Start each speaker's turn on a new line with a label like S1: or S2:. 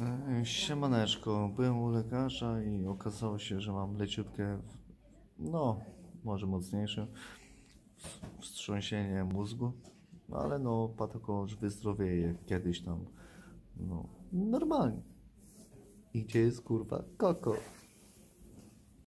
S1: E, siemaneczko, byłem u lekarza i okazało się, że mam leciutkie, no, może mocniejsze wstrząsienie mózgu, no, ale no, patoko już wyzdrowieje kiedyś tam, no, normalnie. I gdzie jest kurwa koko?